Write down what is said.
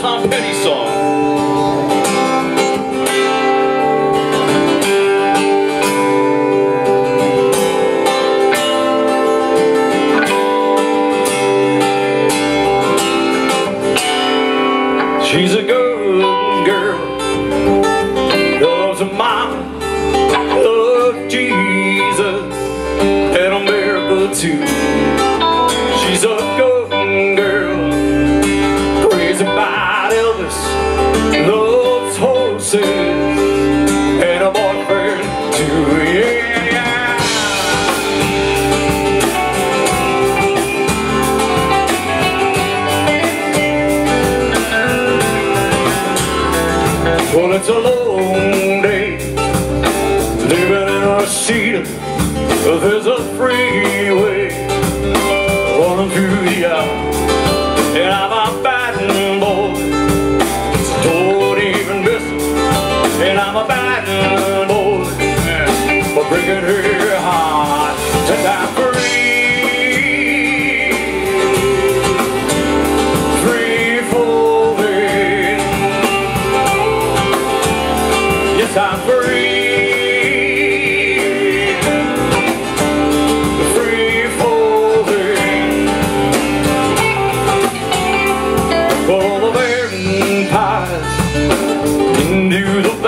Tom Petty song. She's a good girl, loves a mom, loves Jesus, and America too. About Elvis, loves horses, and a boyfriend too. Yeah. Well, it's a long day living in a seat. There's a freeway Time I'm free. Free. Full of air and into the